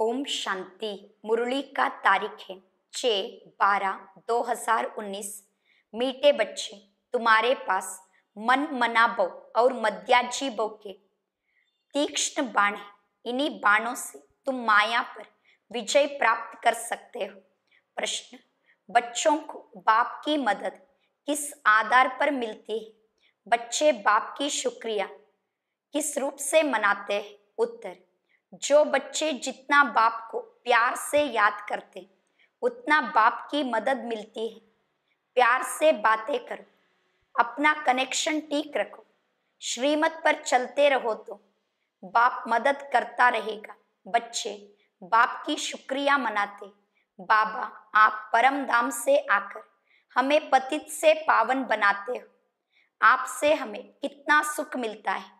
ओम शांति मुरली का तारीख है छः बारह दो हज़ार उन्नीस। मीठे बच्चे, तुम्हारे पास मन मना बो और मध्याजी बो के तीक्ष्ण बाण है। इन्हीं बाणों से तुम माया पर विजय प्राप्त कर सकते हो। प्रश्न, बच्चों को बाप की मदद किस आधार पर मिलती है? बच्चे बाप की शुक्रिया, किस रूप से मनाते हैं? उत्तर जो बच्चे जितना बाप को प्यार से याद करते, उतना बाप की मदद मिलती है। प्यार से बातें करो, अपना कनेक्शन ठीक रखो, श्रीमत पर चलते रहो तो बाप मदद करता रहेगा। बच्चे, बाप की शुक्रिया मनाते, बाबा आप परम धाम से आकर हमें पतित से पावन बनाते हो। आपसे हमें कितना सुख मिलता है।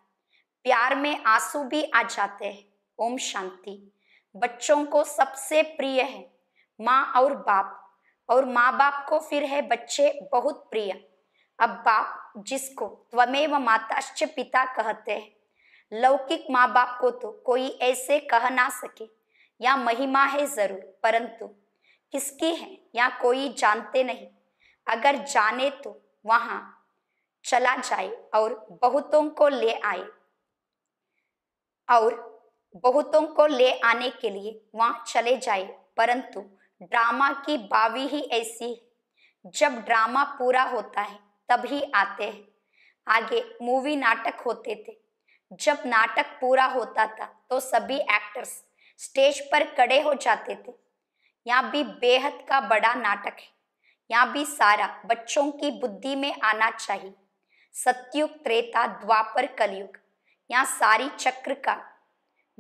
प्यार में आँसू भी आ जाते हैं। ओम शांति। बच्चों को सबसे प्रिय है माँ और बाप। और माँ बाप को फिर है बच्चे बहुत प्रिय। अब बाप, जिसको त्वमेव माताश्च पिता कहते हैं। लौकिक माँ बाप को तो कोई ऐसे कह ना सके। या महिमा है ज़रूर, परंतु किसकी है या कोई जानते नहीं। अगर जाने तो वहाँ चला जाए और बहुतों को ले आए। और बहुतों को ले आने के लिए वहाँ चले जाए, परंतु ड्रामा की बावी ही ऐसी है। जब ड्रामा पूरा होता है, तभी आते हैं। आगे मूवी नाटक होते थे। जब नाटक पूरा होता था तो सभी एक्टर्स स्टेज पर खड़े हो जाते थे। यहाँ भी बेहद का बड़ा नाटक है। यहाँ भी सारा बच्चों की बुद्धि में आना चाहिए। सत्युग, त्रेता, द्वापर, कलयुग। यहाँ सारी चक्र का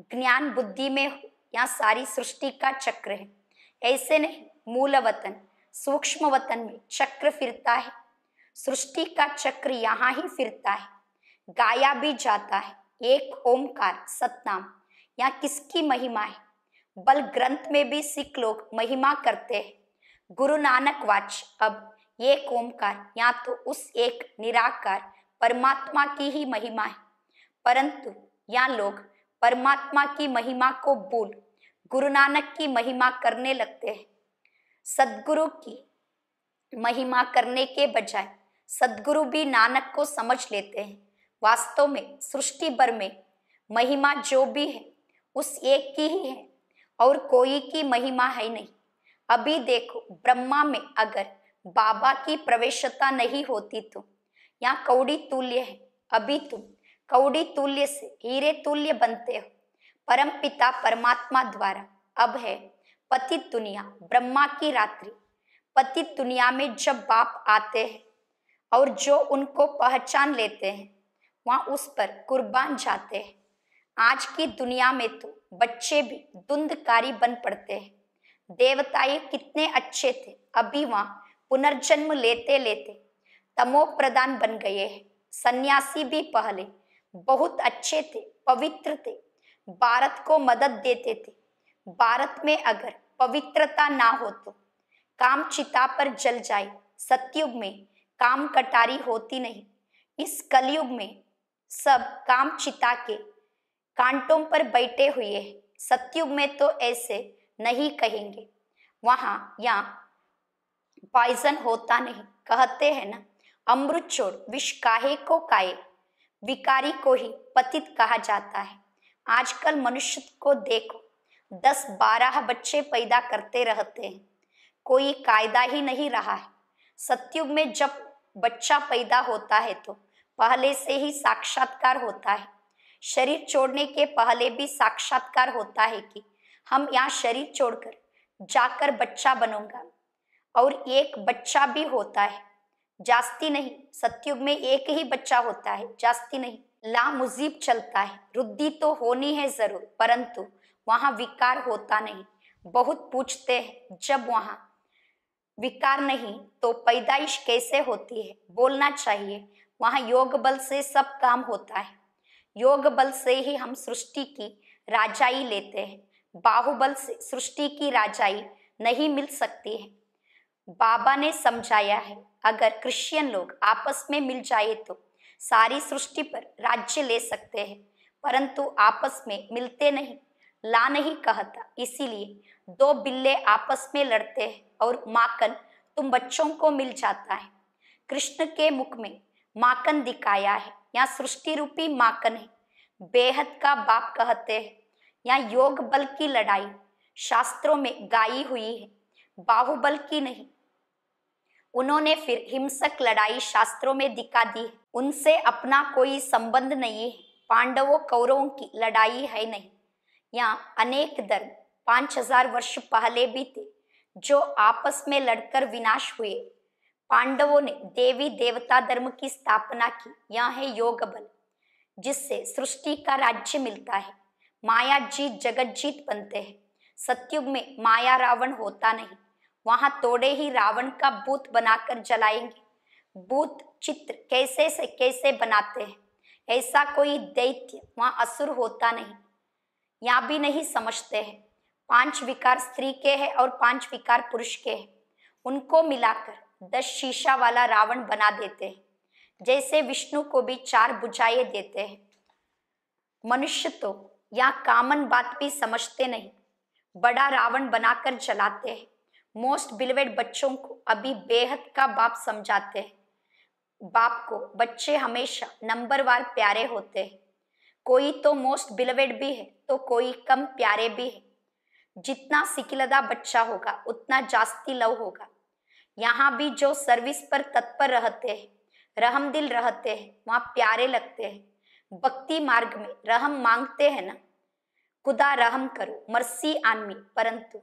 ज्ञान बुद्धि में यहाँ सारी सृष्टि का चक्र है। ऐसे नहीं, मूल वतन, सूक्ष्म वतन में चक्र फिरता है। सृष्टि का चक्र यहाँ ही फिरता है। गाया भी जाता है, एक ओमकार, सतनाम, यहाँ किसकी महिमा है? बल ग्रंथ में भी सिख लोग महिमा करते हैं। गुरु नानक वाच, अब एक ओमकार या तो उस एक निराकार, परमात्मा की ही महिमा है। परंतु यहाँ लोग परमात्मा की महिमा को भूल गुरु नानक की महिमा करने लगते हैं। सदगुरु की महिमा करने के बजाय सदगुरु भी नानक को समझ लेते हैं। वास्तव में, सृष्टि भर में महिमा जो भी है, उस एक की ही है और कोई की महिमा है नहीं। अभी देखो, ब्रह्मा में अगर बाबा की प्रवेशता नहीं होती तो यहाँ कौड़ी तुल्य है। अभी तुम कौड़ी तुल्य से हीरे तुल्य बनते हो। परम पिता परमात्मा द्वारा। अब है पतित दुनिया, ब्रह्मा की रात्रि। पतित दुनिया में जब बाप आते हैं और जो उनको पहचान लेते हैं, वहाँ उस पर कुर्बान जाते हैं। आज की दुनिया में तो बच्चे भी धुंधकारी बन पड़ते हैं। देवताएँ कितने अच्छे थे, अभी वहाँ पुनर्जन्म लेते लेते तमो प्रदान बन गए हैं। सन्यासी भी पहले बहुत अच्छे थे, पवित्र थे। भारत को मदद देते थे। भारत में अगर पवित्रता ना हो तो काम चिता पर जल जाए। सतयुग में काम कटारी होती नहीं। इस कलयुग में सब काम चिता के कांटों पर बैठे हुए हैं। सत्युग में तो ऐसे नहीं कहेंगे। वहाँ या पॉइजन होता नहीं। कहते हैं ना, अमृत छोड़ विष काहे को काये विकारी को ही पतित कहा जाता है। आजकल मनुष्य को देखो दस बारह बच्चे पैदा करते रहते हैं। कोई कायदा ही नहीं रहा है। सत्युग में जब बच्चा पैदा होता है तो पहले से ही साक्षात्कार होता है। शरीर छोड़ने के पहले भी साक्षात्कार होता है कि हम यहाँ शरीर छोड़कर जाकर बच्चा बनूँगा। और एक बच्चा भी होता है। जास्ती नहीं, सत्युग में एक ही बच्चा होता है, जास्ती नहीं। ला मुजीब चलता है, रुद्धि तो होनी है ज़रूर, परंतु वहाँ विकार होता नहीं। बहुत पूछते हैं, जब वहाँ विकार नहीं तो पैदाइश कैसे होती है? बोलना चाहिए, वहाँ योग बल से सब काम होता है। योग बल से ही हम सृष्टि की राजाई लेते हैं। बाहुबल से, सृष्टि की राजाई नहीं मिल सकती है। बाबा ने समझाया है, अगर क्रिश्चियन लोग आपस में मिल जाए तो सारी सृष्टि पर राज्य ले सकते हैं, परंतु आपस में मिलते नहीं, ला नहीं कहता। इसीलिए दो बिल्ले आपस में लड़ते हैं और माकन तुम बच्चों को मिल जाता है। कृष्ण के मुख में माकन दिखाया है, या सृष्टि रूपी माकन है। बेहद का बाप कहते हैं, या योग बल की लड़ाई शास्त्रों में गाई हुई है। बाहुबल की नहीं। उन्होंने फिर हिंसक लड़ाई शास्त्रों में दिखा दी। उनसे अपना कोई संबंध नहीं है। पांडवों कौरवों की लड़ाई है नहीं। यहाँ अनेक धर्म पाँच हज़ार वर्ष पहले भी थे जो आपस में लड़कर विनाश हुए। पांडवों ने देवी देवता धर्म की स्थापना की। यह है योग बल जिससे सृष्टि का राज्य मिलता है। माया जीत जगत जीत बनते हैं। सत्युग में माया रावण होता नहीं। वहाँ तोड़े ही रावण का भूत बनाकर जलाएँगे। भूत चित्र कैसे से कैसे बनाते हैं? ऐसा कोई दैत्य वहाँ असुर होता नहीं। या भी नहीं समझते हैं। पाँच विकार स्त्री के हैं और पाँच विकार पुरुष के हैं। उनको मिलाकर दस शीशा वाला रावण बना देते हैं। जैसे विष्णु को भी चार बुझाए देते हैं। मनुष्य तो या कामन बात भी समझते नहीं। बड़ा रावण बनाकर जलाते हैं। मोस्ट बिलवेड बच्चों को अभी बेहद का बाप समझाते हैं। बाप को बच्चे हमेशा नंबरवार प्यारे होते हैं। कोई तो मोस्ट बिलवेड भी है तो कोई कम प्यारे भी है। जितना सिकिलदा बच्चा होगा, उतना जास्ती लव होगा। यहाँ भी जो सर्विस पर तत्पर रहते हैं रहम दिल रहते हैं, वहाँ प्यारे लगते हैं। भक्ति मार्ग में रहम मांगते हैं ना? खुदा रहम करो, मरसी आनमी परंतु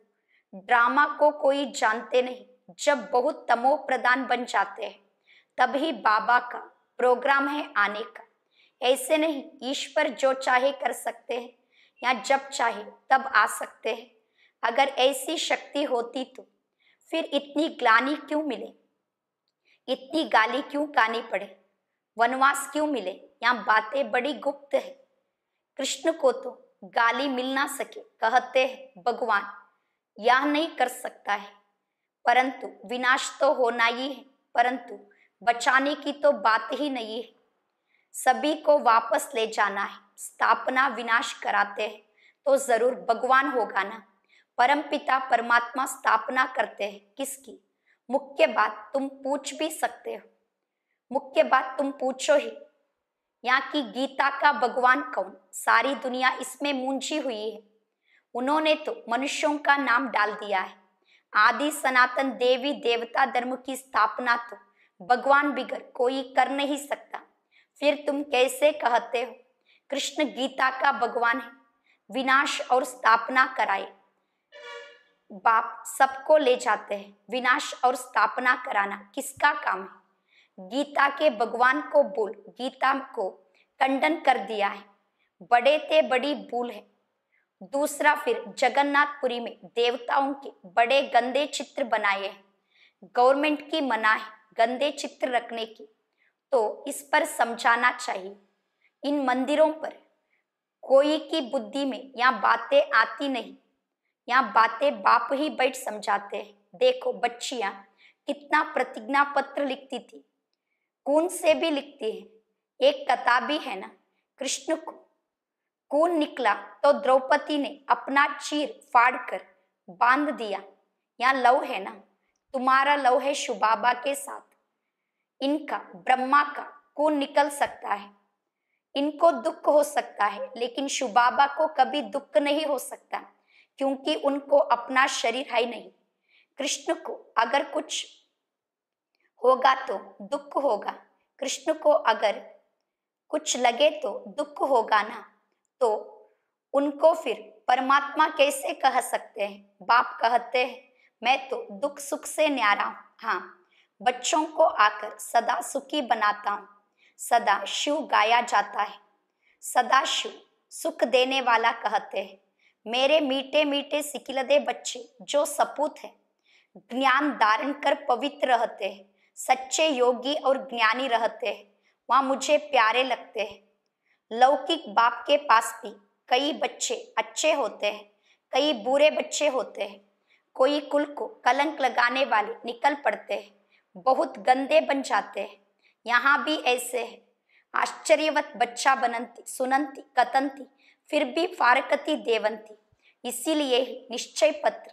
ड्रामा को कोई जानते नहीं। जब बहुत तमो प्रदान बन जाते हैं, तभी बाबा का प्रोग्राम है आने का। ऐसे नहीं, ईश्वर जो चाहे कर सकते हैं, या जब चाहे तब आ सकते हैं। अगर ऐसी शक्ति होती तो फिर इतनी ग्लानी क्यों मिले? इतनी गाली क्यों कानी पड़े? वनवास क्यों मिले? यहाँ बातें बड़ी गुप्त है। कृष्ण को तो गाली मिल ना सके, कहते हैं भगवान। यह नहीं कर सकता है। परंतु विनाश तो होना ही है, परंतु बचाने की तो बात ही नहीं है। सभी को वापस ले जाना है, स्थापना विनाश कराते हैं तो ज़रूर भगवान होगा ना। परम पिता परमात्मा स्थापना करते हैं, किसकी? मुख्य बात तुम पूछ भी सकते हो। मुख्य बात तुम पूछो ही। यहाँ की गीता का भगवान कौन? सारी दुनिया इसमें मूंझी हुई है। उन्होंने तो मनुष्यों का नाम डाल दिया है। आदि सनातन देवी देवता धर्म की स्थापना तो भगवान बिगर कोई कर नहीं सकता। फिर तुम कैसे कहते हो, कृष्ण गीता का भगवान है, विनाश और स्थापना कराए। बाप सबको ले जाते हैं, विनाश और स्थापना कराना किसका काम है? गीता के भगवान को बोल, गीता को खंडन कर दिया है। बड़े ते बड़ी भूल है। दूसरा फिर जगन्नाथपुरी में देवताओं के बड़े गंदे चित्र बनाए हैं। गवर्नमेंट की मना है गंदे चित्र रखने की। तो इस पर समझाना चाहिए। इन मंदिरों पर कोई की बुद्धि में यहाँ बातें आती नहीं। यहाँ बातें बाप ही बैठ समझाते हैं। देखो बच्चियाँ, कितना प्रतिज्ञा पत्र लिखती थी। कौन से भी लिखती है। एक कथा भी है ना, कृष्ण को कौन निकला तो द्रौपदी ने अपना चीर फाड़ कर बाँध दिया। यहाँ लव है ना? तुम्हारा लव है शुबाबा के साथ। इनका, ब्रह्मा का कौन निकल सकता है। इनको दुख हो सकता है, लेकिन शुबाबा को कभी दुख नहीं हो सकता, क्योंकि उनको अपना शरीर है नहीं। कृष्ण को अगर कुछ होगा तो दुख होगा। कृष्ण को अगर कुछ लगे तो दुख होगा ना? तो उनको फिर परमात्मा कैसे कह सकते हैं? बाप कहते हैं, मैं तो दुख सुख से न्यारा हूँ। हाँ बच्चों को आकर सदा सुखी बनाता हूँ। सदा शिव गाया जाता है। सदा शिव सुख देने वाला कहते हैं। मेरे मीठे मीठे सिकिलदे बच्चे जो सपूत हैं, ज्ञान धारण कर पवित्र रहते हैं, सच्चे योगी और ज्ञानी रहते हैं। वहाँ मुझे प्यारे लगते हैं। लौकिक बाप के पास भी कई बच्चे अच्छे होते हैं, कई बुरे बच्चे होते हैं। कोई कुल को कलंक लगाने वाले निकल पड़ते हैं, बहुत गंदे बन जाते हैं। यहाँ भी ऐसे है। आश्चर्यवत बच्चा बनंती, सुनंती, कतंती, फिर भी फारकती देवंती। इसीलिए ही निश्चय पत्र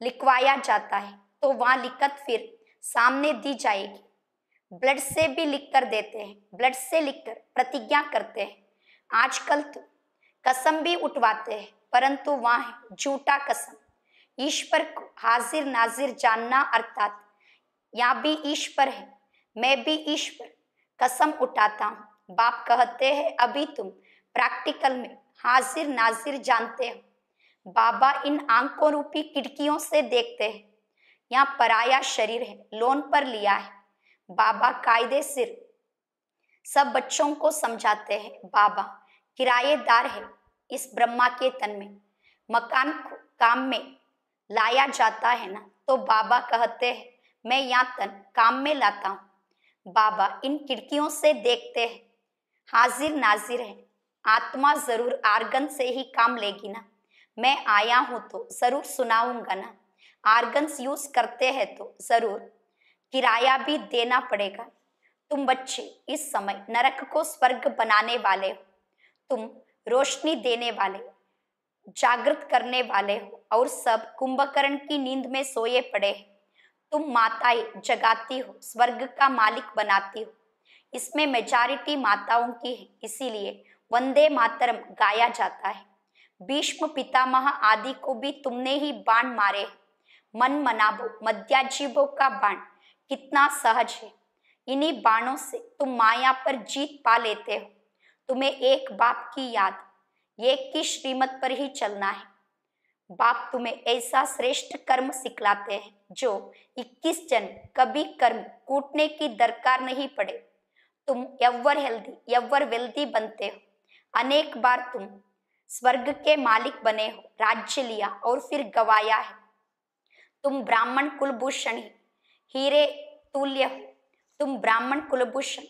लिखवाया जाता है तो वहाँ लिखत फिर सामने दी जाएगी। ब्लड से भी लिख कर देते हैं, ब्लड से लिखकर प्रतिज्ञा करते हैं। आजकल तो कसम भी उठवाते हैं, परंतु वहाँ है झूठा कसम। ईश्वर को हाजिर नाजिर जानना अर्थात या भी ईश्वर है, मैं भी ईश्वर, कसम उठाता हूँ। बाप कहते हैं, अभी तुम प्रैक्टिकल में हाजिर नाजिर जानते हो। बाबा इन आँखों रूपी खिड़कियों से देखते हैं। यहाँ पराया शरीर है, लोन पर लिया है। बाबा कायदे सिर, सब बच्चों को समझाते हैं, बाबा किराएदार है इस ब्रह्मा के तन में। मकान काम में लाया जाता है ना? तो बाबा कहते हैं, मैं यहाँ तन काम में लाता हूँ। बाबा इन खिड़कियों से देखते हैं, हाजिर नाजिर है। आत्मा ज़रूर आर्गन से ही काम लेगी ना? मैं आया हूँ तो ज़रूर सुनाऊँगा ना? आर्गन्स यूज़ करते हैं तो ज़रूर किराया भी देना पड़ेगा। तुम बच्चे, इस समय नरक को स्वर्ग बनाने वाले हो। तुम रोशनी देने वाले, जागृत करने वाले हो और सब कुंभकर्ण की नींद में सोए पड़े हैं। तुम माताएँ जगाती हो, स्वर्ग का मालिक बनाती हो। इसमें मेजॉरिटी माताओं की है, इसीलिए वंदे मातरम गाया जाता है। भीष्म, पितामह आदि को भी तुमने ही बाण मारे मन मनाबो मध्याजीवों का बाण, कितना सहज है। इन्हीं बाणों से तुम माया पर जीत पा लेते हो। तुम्हें एक बाप की याद एक की श्रीमत पर ही चलना है? बाप तुम्हें ऐसा श्रेष्ठ कर्म सिखलाते हैं, जो 21 जन कभी कर्म कूटने की दरकार नहीं पड़े। तुम एवर हेल्दी एवर वेल्दी बनते हो। अनेक बार तुम स्वर्ग के मालिक बने हो, राज्य लिया और फिर गवाया है। तुम ब्राह्मण कुलभूषण ही, हीरे तुल्य हो। तुम ब्राह्मण कुलभूषण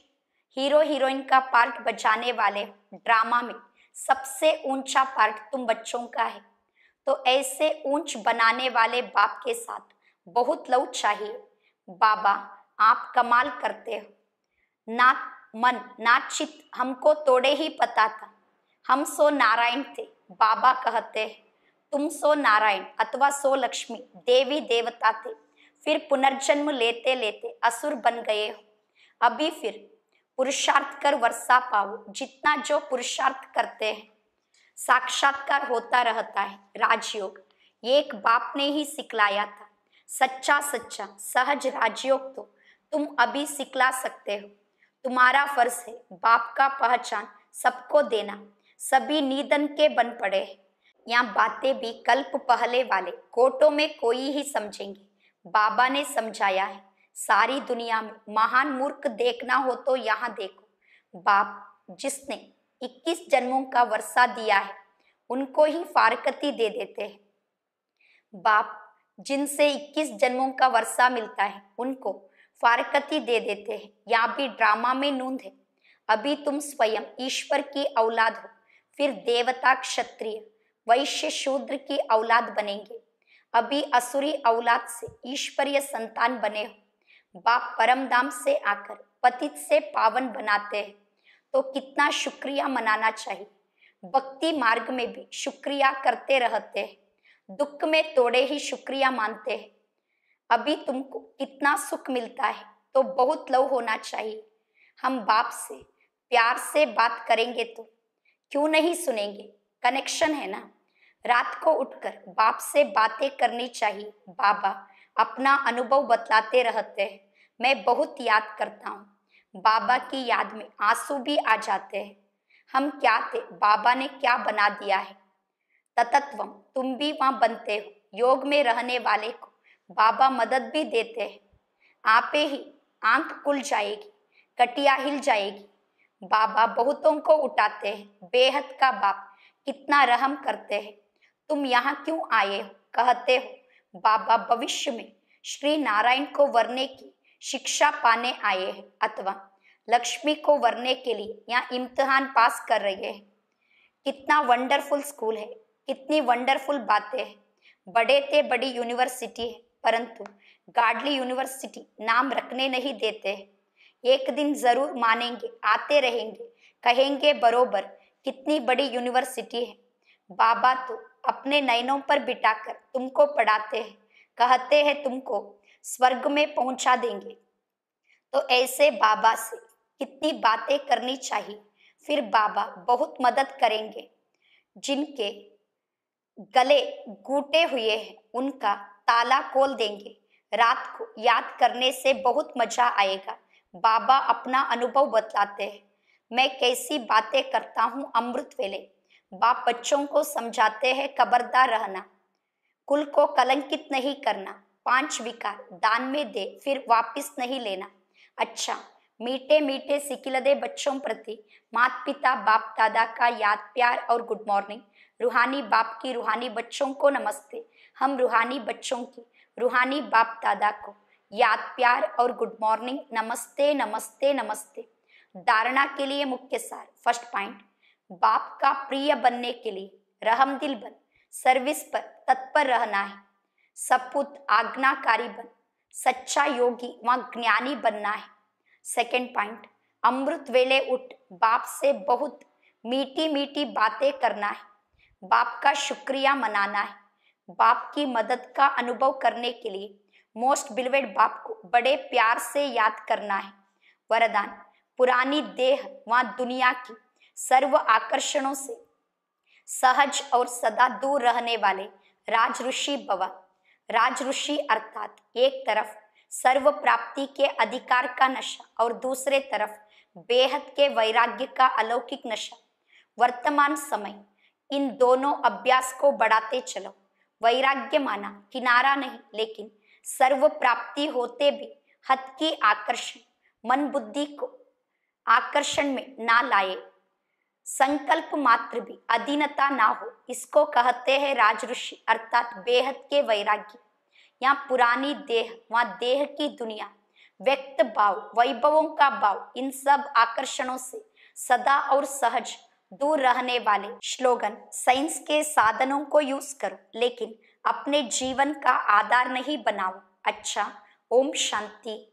हीरो हीरोइन का पार्ट बजाने वाले ड्रामा में सबसे ऊँचा पार्ट तुम बच्चों का है। तो ऐसे ऊंच बनाने वाले बाप के साथ बहुत लव चाहिए। बाबा, आप कमाल करते हो। ना मन, ना चित हमको तोड़े ही पता था। हम सो नारायण थे, बाबा कहते हैं। तुम सो नारायण अथवा सो लक्ष्मी, देवी देवता थे। फिर पुनर्जन्म लेते लेते असुर बन गए हो। अभी फिर पुरुषार्थ कर वर्षा पाओ, जितना जो पुरुषार्थ करते हैं, साक्षात्कार होता रहता है, राजयोग। ये एक बाप ने ही सिखलाया था। सच्चा सच्चा, सहज राजयोग तो तुम अभी सिखला सकते हो। तुम्हारा फ़र्ज़ है बाप का पहचान सबको देना। सभी नीदन के बन पड़े हैं। यहाँ बातें भी कल्प पहले वाले, कोटों में कोई ही समझेंगे। बाबा ने समझाया है। सारी दुनिया में महान मूर्ख देखना हो तो यहाँ देखो। बाप, जिसने 21 जन्मों का वर्षा दिया है, उनको ही फारकती दे देते हैं। बाप, जिनसे 21 जन्मों का वर्षा मिलता है, उनको फारकती दे देते हैं। यहाँ भी ड्रामा में नूंद है। अभी तुम स्वयं ईश्वर की औलाद हो, फिर देवता क्षत्रिय, वैश्य शूद्र की औलाद बनेंगे। अभी असुरी औलाद से ईश्वरीय संतान बने हो। बाप परम धाम से आकर, पतित से पावन बनाते हैं। तो कितना शुक्रिया मनाना चाहिए। भक्ति मार्ग में भी शुक्रिया करते रहते हैं। दुख में तोड़े ही शुक्रिया मानते हैं। अभी तुमको कितना सुख मिलता है तो बहुत लव होना चाहिए। हम बाप से, प्यार से बात करेंगे तो। क्यों नहीं सुनेंगे? कनेक्शन है ना। रात को उठकर बाप से बातें करनी चाहिए। बाबा अपना अनुभव बतलाते रहते हैं। मैं बहुत याद करता हूँ। बाबा की याद में आँसू भी आ जाते हैं। हम क्या थे? बाबा ने क्या बना दिया है? ततत्वम, तुम भी वहाँ बनते हो। योग में रहने वाले को बाबा मदद भी देते हैं। आपे ही आँख खुल जाएगी, कटिया हिल जाएगी। बाबा बहुतों को उठाते हैं। बेहद का बाप, कितना रहम करते हैं। तुम यहाँ क्यों आए हो? कहते हो बाबा भविष्य में श्री नारायण को वरने की शिक्षा पाने आए हैं, अथवा लक्ष्मी को वरने के लिए यहाँ इम्तिहान पास कर रही है। कितना वंडरफुल स्कूल है, कितनी वंडरफुल बातें हैं। बड़े थे बड़ी यूनिवर्सिटी है, परंतु गाडली यूनिवर्सिटी नाम रखने नहीं देते हैं। एक दिन ज़रूर मानेंगे, आते रहेंगे, कहेंगे बरोबर कितनी बड़ी यूनिवर्सिटी है। बाबा तो अपने नयनों पर बिठाकर तुमको पढ़ाते हैं, कहते हैं तुमको, स्वर्ग में पहुँचा देंगे। तो ऐसे बाबा से कितनी बातें करनी चाहिए, फिर बाबा बहुत मदद करेंगे। जिनके गले गूटे हुए हैं, उनका ताला खोल देंगे। रात को याद करने से बहुत मज़ा आएगा। बाबा अपना अनुभव बतलाते हैं। मैं कैसी बातें करता हूँ अमृत वेले? बाप बच्चों को समझाते हैं खबरदार रहना। कुल को कलंकित नहीं करना। पाँच विकार, दान में दे, फिर वापस नहीं लेना। अच्छा मीठे मीठे सिकिलदे बच्चों प्रति माता पिता बाप दादा का याद, प्यार और गुड मॉर्निंग रूहानी बाप की रूहानी बच्चों को नमस्ते। हम रूहानी बच्चों की, रूहानी बाप दादा को याद, प्यार और गुड मॉर्निंग नमस्ते नमस्ते नमस्ते। धारणा के लिए मुख्य सार फ़र्स्ट पॉइंट बाप का प्रिय बनने के लिए रहम दिल बन सर्विस पर तत्पर रहना है। सपुत आज्ञाकारी बन, सच्चा योगी व ज्ञानी बनना है। सेकंड पॉइंट अमृत वेले उठ, बाप से बहुत मीठी मीठी बातें करना है। बाप का शुक्रिया मनाना है। बाप की मदद का अनुभव करने के लिए मोस्ट बिलवेड बाप को बड़े प्यार से याद करना है। वरदान, पुरानी देह व दुनिया की सर्व आकर्षणों से। सहज और सदा दूर रहने वाले राज ऋषि बवा राज ऋषि अर्थात एक तरफ़ सर्व प्राप्ति के अधिकार का नशा और दूसरे तरफ़ बेहद के वैराग्य का अलौकिक नशा। वर्तमान समय इन दोनों अभ्यास को बढ़ाते चलो। वैराग्य माना किनारा नहीं, लेकिन सर्व प्राप्ति होते भी हद की आकर्षण, मन बुद्धि को आकर्षण में ना लाए संकल्प मात्र भी, अधीनता ना हो, इसको कहते हैं राज ऋषि अर्थात बेहद के वैराग्य। या पुरानी देह व देह की दुनिया, व्यक्त भाव, वैभवों का भाव, इन सब आकर्षणों से सदा और सहज दूर रहने वाले स्लोगन साइंस के साधनों को यूज़ करो, लेकिन अपने जीवन का आधार नहीं बनाओ। अच्छा ओम शांति।